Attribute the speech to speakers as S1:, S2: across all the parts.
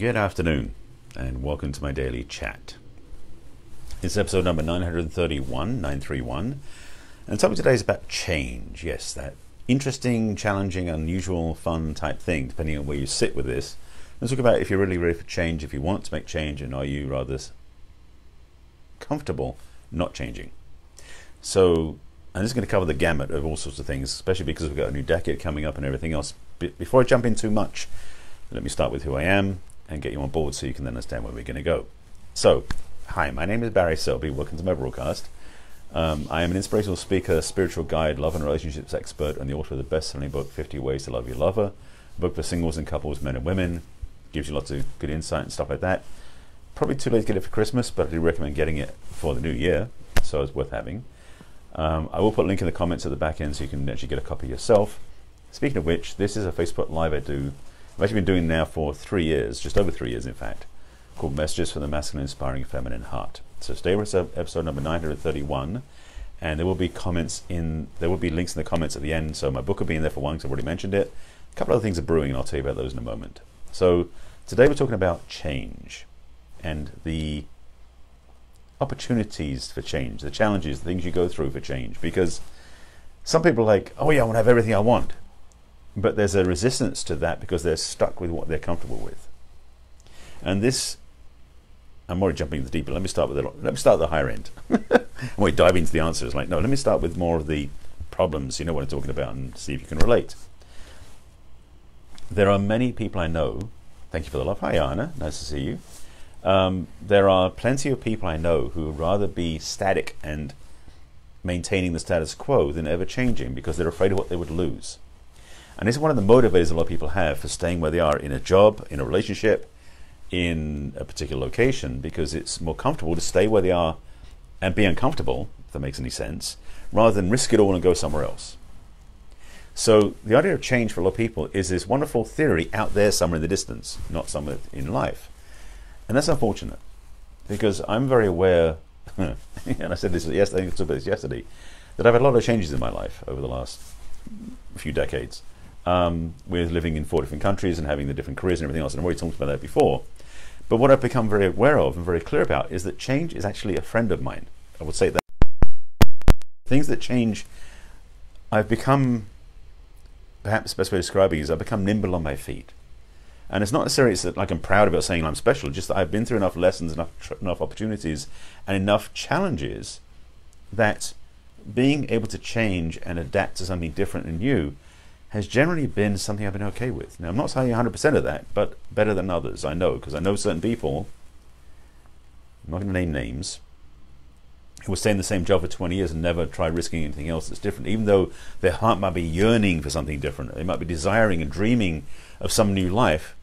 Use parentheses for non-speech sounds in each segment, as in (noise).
S1: Good afternoon, and welcome to my daily chat. It's episode number 931, 931, and the topic today is about change. Yes, that interesting, challenging, unusual, fun type thing, depending on where you sit with this. Let's talk about if you're really ready for change, if you want to make change, and are you rather comfortable not changing. So, I'm just going to cover the gamut of all sorts of things, especially because we've got a new decade coming up and everything else. before I jump in too much, let me start with who I am and get you on board so you can then understand where we're going to go. So, hi, my name is Barry Selby. Welcome to my broadcast. Um, I am an inspirational speaker, spiritual guide, love and relationships expert, and the author of the best selling book, 50 Ways to Love Your Lover, a book for singles and couples, men and women. Gives you lots of good insight and stuff like that. Probably too late to get it for Christmas, but I do recommend getting it for the new year, so it's worth having. Um, I will put a link in the comments at the back end so you can actually get a copy yourself. Speaking of which, this is a Facebook Live I do. I've actually been doing now for three years, just over three years in fact, called Messages for the Masculine Inspiring Feminine Heart. So stay with episode number 931 and there will be comments in there will be links in the comments at the end so my book will be in there for one because i've already mentioned it. A couple of other things are brewing and i'll tell you about those in a moment. So today we're talking about change and the opportunities for change the challenges the things you go through for change because some people are like oh yeah i want to have everything i want but there's a resistance to that because they're stuck with what they're comfortable with and this I'm already jumping into the deeper. Let me start with the let me start the higher end. (laughs) we dive into the answers. Like no, let me start with more of the problems. You know what I'm talking about, and see if you can relate. There are many people I know. Thank you for the love. Hi, Anna. Nice to see you. Um, there are plenty of people I know who would rather be static and maintaining the status quo than ever changing because they're afraid of what they would lose. And this is one of the motivators a lot of people have for staying where they are in a job, in a relationship, in a particular location because it's more comfortable to stay where they are and be uncomfortable, if that makes any sense, rather than risk it all and go somewhere else. So the idea of change for a lot of people is this wonderful theory out there somewhere in the distance, not somewhere in life. And that's unfortunate because I'm very aware, (laughs) and I said this yesterday, I think I talked about this yesterday, that I've had a lot of changes in my life over the last few decades. Um, with living in four different countries and having the different careers and everything else, and I've already talked about that before. But what I've become very aware of and very clear about is that change is actually a friend of mine. I would say that things that change, I've become, perhaps the best way of describing is I've become nimble on my feet. And it's not necessarily that like I'm proud about saying I'm special, just that I've been through enough lessons, enough enough opportunities, and enough challenges that being able to change and adapt to something different and new has generally been something I've been okay with. Now, I'm not saying 100% of that, but better than others, I know, because I know certain people, I'm not going to name names, who will stay in the same job for 20 years and never try risking anything else that's different, even though their heart might be yearning for something different. They might be desiring and dreaming of some new life,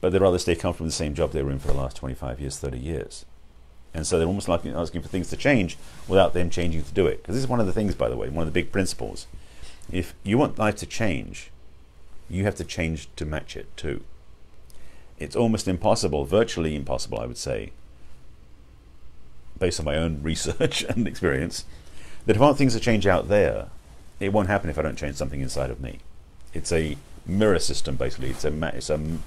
S1: but they'd rather stay comfortable in the same job they were in for the last 25 years, 30 years. And so they're almost like asking for things to change without them changing to do it. Because this is one of the things, by the way, one of the big principles if you want life to change, you have to change to match it too. It's almost impossible, virtually impossible, I would say, based on my own (laughs) research and experience, that if I want things to change out there, it won't happen if I don't change something inside of me. It's a mirror system, basically. It's a it's a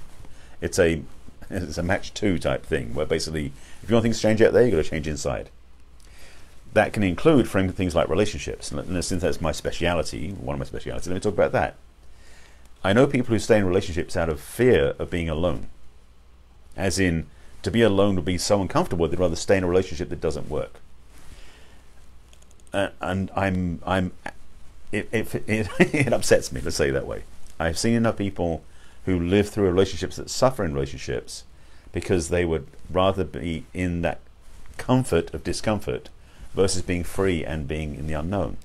S1: it's a (laughs) it's a match two type thing, where basically, if you want things to change out there, you've got to change inside that can include framing things like relationships. And since that's my speciality, one of my specialities, let me talk about that. I know people who stay in relationships out of fear of being alone. As in, to be alone would be so uncomfortable they'd rather stay in a relationship that doesn't work. Uh, and I'm, I'm, it, it, it, (laughs) it upsets me, let's say that way. I've seen enough people who live through relationships that suffer in relationships because they would rather be in that comfort of discomfort versus being free and being in the unknown.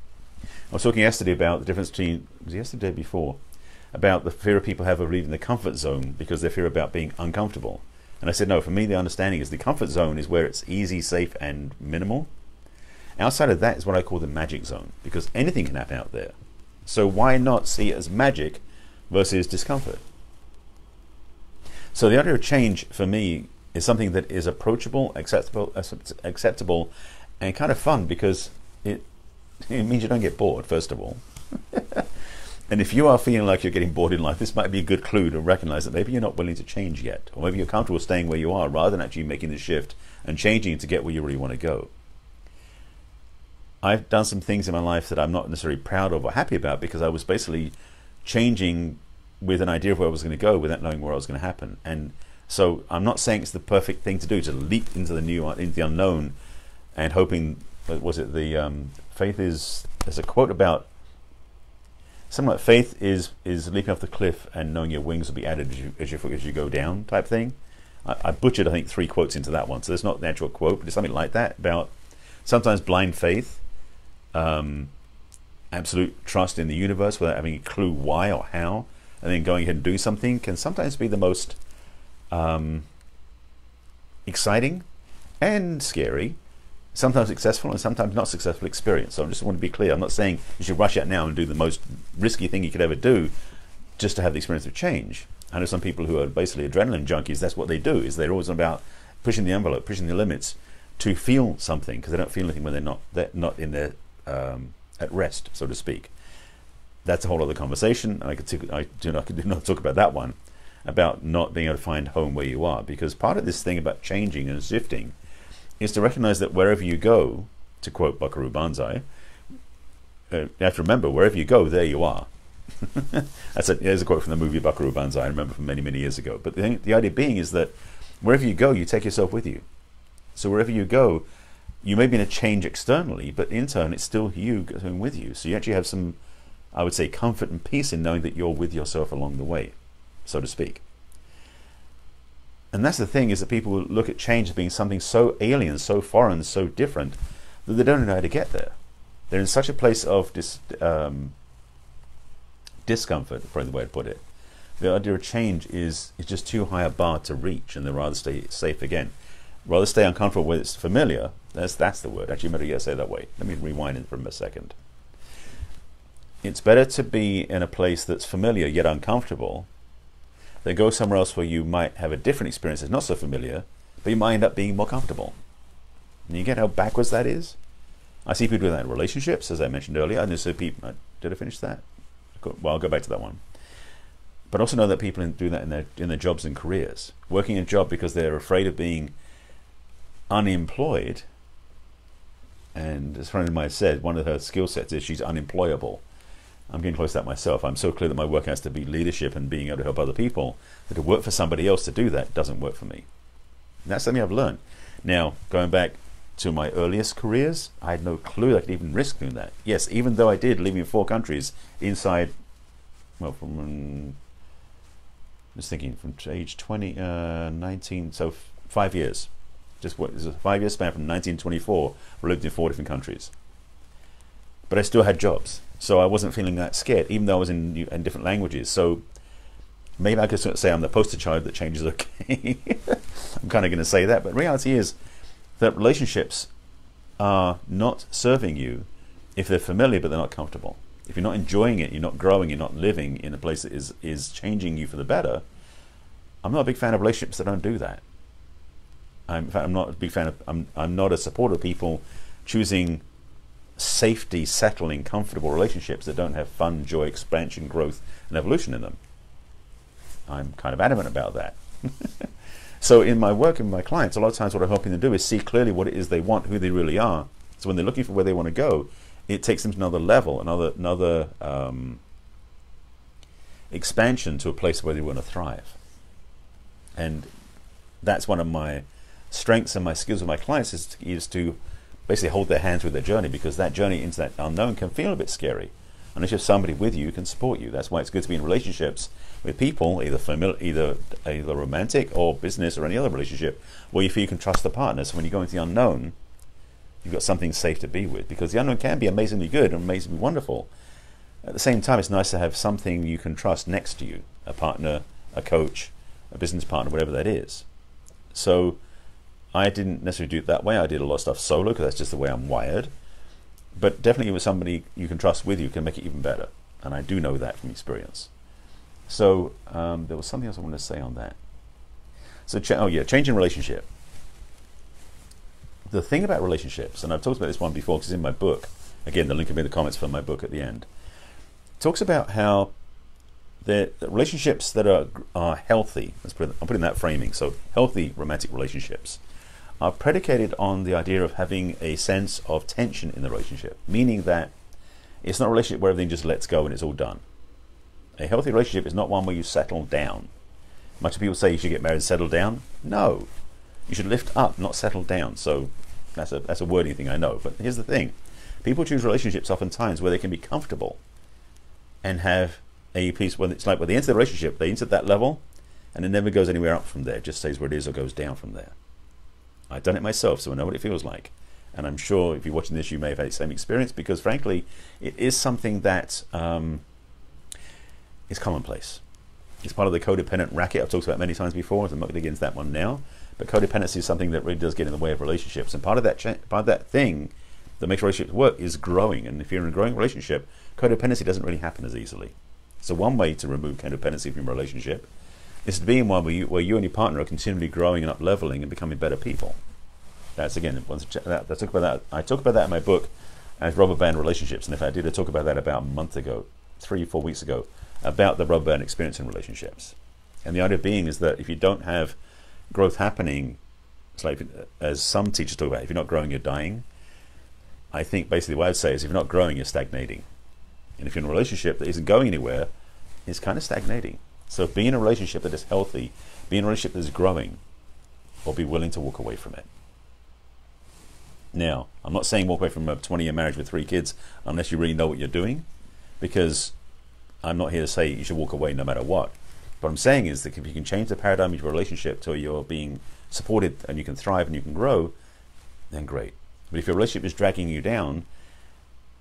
S1: I was talking yesterday about the difference between, was yesterday before, about the fear people have of leaving the comfort zone because they fear about being uncomfortable. And I said, no, for me, the understanding is the comfort zone is where it's easy, safe, and minimal. Outside of that is what I call the magic zone because anything can happen out there. So why not see it as magic versus discomfort? So the idea of change for me is something that is approachable, acceptable, acceptable, and kind of fun because it it means you don't get bored first of all (laughs) And if you are feeling like you're getting bored in life, this might be a good clue to recognize that maybe you're not willing to change yet, or maybe you're comfortable staying where you are rather than actually making the shift and changing to get where you really want to go. I've done some things in my life that I'm not necessarily proud of or happy about because I was basically changing with an idea of where I was going to go without knowing where I was going to happen. And so I'm not saying it's the perfect thing to do to leap into the new, into the unknown, and hoping. Was it the um, faith is? There's a quote about something like faith is is leaping off the cliff and knowing your wings will be added as you as you, as you go down type thing. I, I butchered I think three quotes into that one, so there's not the actual quote, but it's something like that about sometimes blind faith um, absolute trust in the universe without having a clue why or how, and then going ahead and doing something can sometimes be the most um, exciting and scary, sometimes successful and sometimes not successful experience. So I just want to be clear. I'm not saying you should rush out now and do the most risky thing you could ever do just to have the experience of change. I know some people who are basically adrenaline junkies. That's what they do. Is they're always about pushing the envelope, pushing the limits to feel something because they don't feel anything when they're not they're not in their um, at rest, so to speak. That's a whole other conversation. I could, t- I do not, I do not talk about that one, about not being able to find home where you are, because part of this thing about changing and shifting is to recognize that wherever you go, to quote Buckaroo Banzai, uh, you have to remember wherever you go, there you are. (laughs) That's a, there's a quote from the movie Buckaroo Banzai. I remember from many many years ago. But the, the idea being is that wherever you go, you take yourself with you. So wherever you go, you may be in a change externally, but in turn, it's still you going with you. So you actually have some, I would say, comfort and peace in knowing that you're with yourself along the way, so to speak. And that's the thing is that people look at change as being something so alien, so foreign, so different that they don't know how to get there. They're in such a place of dis, um, discomfort, probably the way to put it. The idea of change is is just too high a bar to reach, and they'd rather stay safe again rather stay uncomfortable where it's familiar. That's that's the word. Actually, better yet say that way. Let me rewind it for a second. It's better to be in a place that's familiar yet uncomfortable than go somewhere else where you might have a different experience that's not so familiar, but you might end up being more comfortable. And you get how backwards that is? I see people doing that in relationships, as I mentioned earlier. I see people. Uh, did I finish that? Well, I'll go back to that one. But also know that people do that in their in their jobs and careers, working a job because they're afraid of being unemployed, and as a friend of mine said, one of her skill sets is she's unemployable. I'm getting close to that myself. I'm so clear that my work has to be leadership and being able to help other people. That to work for somebody else to do that doesn't work for me. And that's something I've learned. Now, going back to my earliest careers, I had no clue I could even risk doing that. Yes, even though I did, living in four countries inside, well, from um, just thinking from age 20, uh, 19, so five years just what is a five year span from 1924. We lived in four different countries, but I still had jobs, so I wasn't feeling that scared, even though I was in in different languages. So maybe I could say I'm the poster child that changes (laughs) okay. I'm kind of going to say that, but reality is that relationships are not serving you if they're familiar but they're not comfortable. If you're not enjoying it, you're not growing, you're not living in a place that is is changing you for the better. I'm not a big fan of relationships that don't do that. I'm, in fact, I'm not a big fan of. I'm, I'm not a supporter of people choosing safety, settling, comfortable relationships that don't have fun, joy, expansion, growth, and evolution in them. I'm kind of adamant about that. (laughs) so in my work with my clients, a lot of times what I'm helping them do is see clearly what it is they want, who they really are. So when they're looking for where they want to go, it takes them to another level, another another um, expansion to a place where they want to thrive. And that's one of my strengths and my skills with my clients is to, is to basically hold their hands with their journey because that journey into that unknown can feel a bit scary. Unless you have somebody with you who can support you. That's why it's good to be in relationships with people, either familiar, either either romantic or business or any other relationship, where you feel you can trust the partner. So when you go into the unknown, you've got something safe to be with because the unknown can be amazingly good and amazingly wonderful. At the same time, it's nice to have something you can trust next to you a partner, a coach, a business partner, whatever that is. So I didn't necessarily do it that way. I did a lot of stuff solo because that's just the way I'm wired. But definitely with somebody you can trust with you can make it even better. And I do know that from experience. So um, there was something else I wanted to say on that. So, ch- oh yeah, changing relationship. The thing about relationships, and I've talked about this one before because in my book. Again, the link will be in the comments for my book at the end. talks about how the relationships that are are healthy. Let's put it, I'm putting that framing. So healthy romantic relationships are predicated on the idea of having a sense of tension in the relationship, meaning that it's not a relationship where everything just lets go and it's all done. A healthy relationship is not one where you settle down. Much of people say you should get married and settle down. No, you should lift up, not settle down. So that's a that's a wording thing I know. But here's the thing: people choose relationships oftentimes where they can be comfortable and have a piece when it's like when they enter the relationship, they enter that level, and it never goes anywhere up from there. It just stays where it is or goes down from there. I've done it myself, so I know what it feels like. And I'm sure if you're watching this, you may have had the same experience because, frankly, it is something that um, is commonplace. It's part of the codependent racket I've talked about many times before. So I'm not going to get into that one now. But codependency is something that really does get in the way of relationships. And part of that part of that thing that makes relationships work is growing. And if you're in a growing relationship, codependency doesn't really happen as easily. So one way to remove codependency from a relationship is to be in one where you, where you and your partner are continually growing and up leveling and becoming better people. That's again, once that, I talk about that. I talk about that in my book as rubber band relationships. And if I did, I talk about that about a month ago, three, four weeks ago, about the rubber band experience in relationships. And the idea being is that if you don't have growth happening, it's like as some teachers talk about, if you're not growing, you're dying. I think basically what I'd say is if you're not growing, you're stagnating. And if you're in a relationship that isn't going anywhere, it's kind of stagnating. So being in a relationship that is healthy, be in a relationship that is growing, or be willing to walk away from it. Now, I'm not saying walk away from a 20 year marriage with three kids unless you really know what you're doing, because I'm not here to say you should walk away no matter what. What I'm saying is that if you can change the paradigm of your relationship to you're being supported and you can thrive and you can grow, then great. But if your relationship is dragging you down,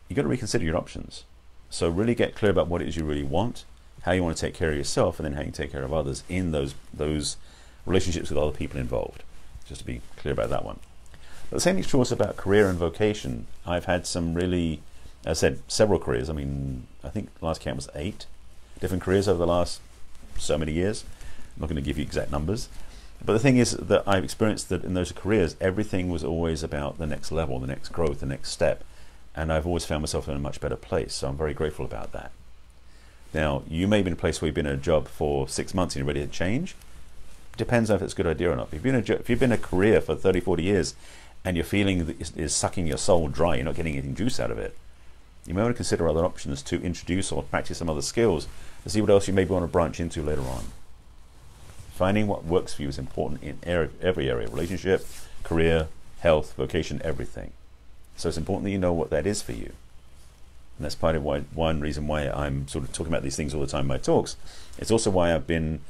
S1: you've got to reconsider your options. So really get clear about what it is you really want, how you want to take care of yourself, and then how you take care of others in those those relationships with other people involved. Just to be clear about that one. But the same thing's true also about career and vocation. I've had some really, I said, several careers. I mean, I think last count was eight different careers over the last so many years. I'm not going to give you exact numbers. But the thing is that I've experienced that in those careers, everything was always about the next level, the next growth, the next step and I've always found myself in a much better place. So I'm very grateful about that. Now, you may be in a place where you've been in a job for six months and you're ready to change. Depends on if it's a good idea or not. If you've been a, if you've been a career for 30, 40 years and you're feeling that is sucking your soul dry, you're not getting anything juice out of it, you may want to consider other options to introduce or practice some other skills to see what else you maybe want to branch into later on. Finding what works for you is important in every area relationship, career, health, vocation, everything. So it's important that you know what that is for you. And that's part of why one reason why I'm sort of talking about these things all the time in my talks. It's also why I've been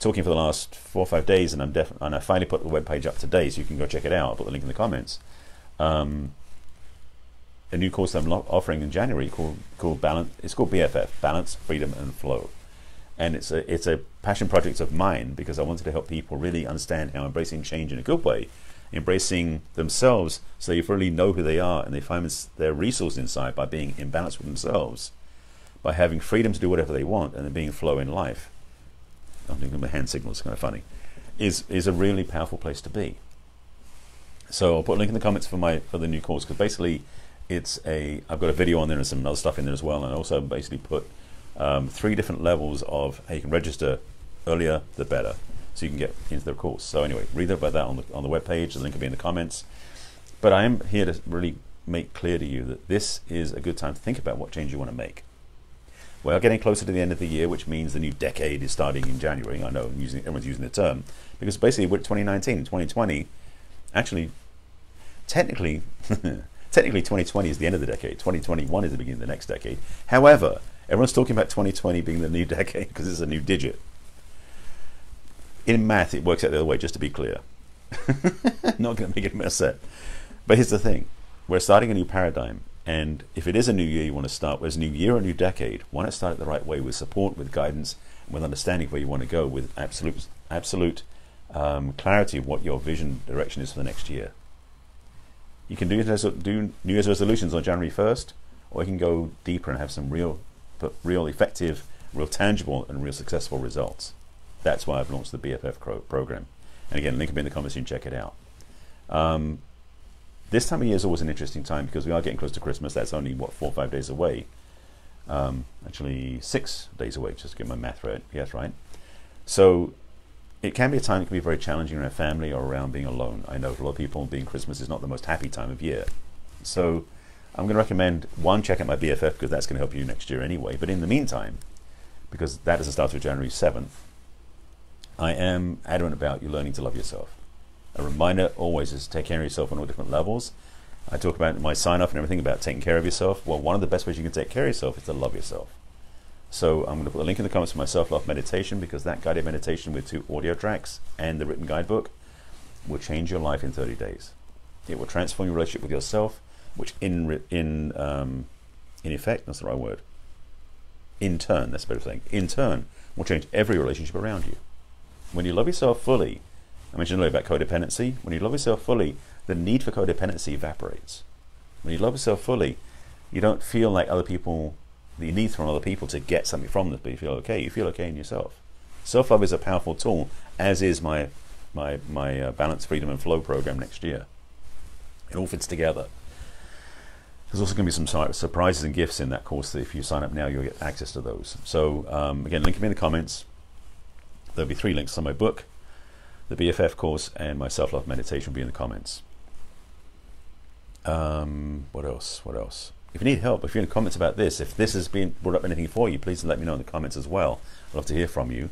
S1: talking for the last four or five days, and I'm def- and I finally put the web page up today, so you can go check it out. I'll put the link in the comments. Um, a new course I'm offering in January called called Balance. It's called BFF, Balance, Freedom, and Flow. And it's a it's a passion project of mine because I wanted to help people really understand how embracing change in a good way embracing themselves so they really know who they are and they find their resource inside by being in balance with themselves, by having freedom to do whatever they want and then being flow in life. I'm thinking my hand signal is kind of funny. Is is a really powerful place to be. So I'll put a link in the comments for my for the new course because basically it's a I've got a video on there and some other stuff in there as well, and I also basically put um, three different levels of how you can register earlier the better so you can get into their course. So anyway, read about that on the on the web page. The link will be in the comments. But I am here to really make clear to you that this is a good time to think about what change you want to make. We are getting closer to the end of the year, which means the new decade is starting in January. I know using, everyone's using the term because basically we're 2019, 2020. Actually, technically, (laughs) technically 2020 is the end of the decade. 2021 is the beginning of the next decade. However, everyone's talking about 2020 being the new (laughs) decade because it's a new digit. In math, it works out the other way, just to be clear. (laughs) Not going to make it mess up. But here's the thing we're starting a new paradigm. And if it is a new year you want to start with, a new year or a new decade, why not start it the right way with support, with guidance, with understanding where you want to go, with absolute, absolute um, clarity of what your vision direction is for the next year? You can do, do New Year's resolutions on January 1st, or you can go deeper and have some real, but real effective, real tangible, and real successful results. That's why I've launched the BFF program. And again, link will be in the comments, you can check it out. Um, this time of year is always an interesting time because we are getting close to Christmas. That's only, what, four or five days away. Um, actually, six days away, just to get my math right. Yes, right. So it can be a time that can be very challenging around family or around being alone. I know for a lot of people, being Christmas is not the most happy time of year. So I'm going to recommend one, check out my BFF because that's going to help you next year anyway. But in the meantime, because that doesn't start until January 7th, I am adamant about you learning to love yourself. A reminder always is to take care of yourself on all different levels. I talk about my sign off and everything about taking care of yourself. Well, one of the best ways you can take care of yourself is to love yourself. So I'm going to put a link in the comments for my self-love meditation because that guided meditation with two audio tracks and the written guidebook will change your life in 30 days. It will transform your relationship with yourself, which in in um, in effect, that's the right word. In turn, that's a better thing. In turn, will change every relationship around you. When you love yourself fully, I mentioned earlier about codependency. When you love yourself fully, the need for codependency evaporates. When you love yourself fully, you don't feel like other people you need from other people to get something from them, but you feel okay. You feel okay in yourself. Self love is a powerful tool, as is my my my uh, balance, freedom, and flow program next year. It all fits together. There's also going to be some surprises and gifts in that course. That if you sign up now, you'll get access to those. So um, again, link them in the comments. There'll be three links on my book, the BFF course, and my self love meditation will be in the comments. Um, what else? What else? If you need help, if you have comments about this, if this has been brought up anything for you, please let me know in the comments as well. I'd love to hear from you.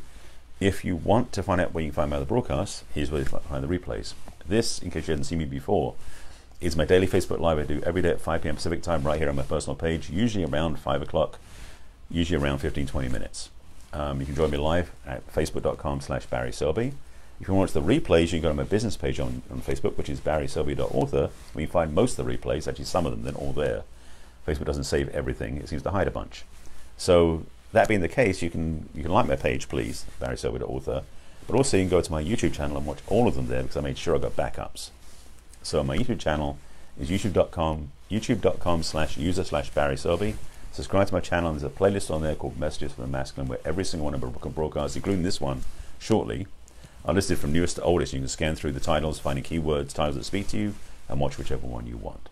S1: If you want to find out where you can find my other broadcasts, here's where you find the replays. This, in case you hadn't seen me before, is my daily Facebook Live I do every day at 5 p.m. Pacific time right here on my personal page, usually around 5 o'clock, usually around 15, 20 minutes. Um, you can join me live at facebook.com slash Barry Selby. If you want to watch the replays, you can go to my business page on, on Facebook, which is barryselby.author, where you find most of the replays, actually some of them, they're all there. Facebook doesn't save everything; it seems to hide a bunch. So that being the case, you can you can like my page, please, Barry author. But also you can go to my YouTube channel and watch all of them there because I made sure I got backups. So my YouTube channel is youtube.com youtube.com slash user slash Barry Selby. Subscribe to my channel. There's a playlist on there called Messages from the Masculine where every single one of my broadcasts, including this one shortly, are listed from newest to oldest. You can scan through the titles, finding keywords, titles that speak to you, and watch whichever one you want.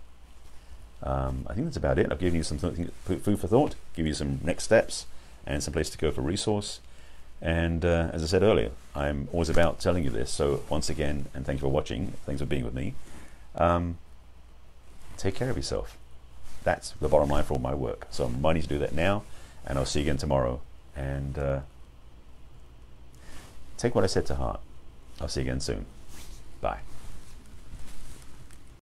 S1: Um, I think that's about it. I've given you some food for thought, give you some next steps, and some place to go for resource. And uh, as I said earlier, I'm always about telling you this. So once again, and thanks for watching. Thanks for being with me. Um, take care of yourself. That's the bottom line for all my work. So I'm reminding to do that now, and I'll see you again tomorrow. And uh, take what I said to heart. I'll see you again soon. Bye.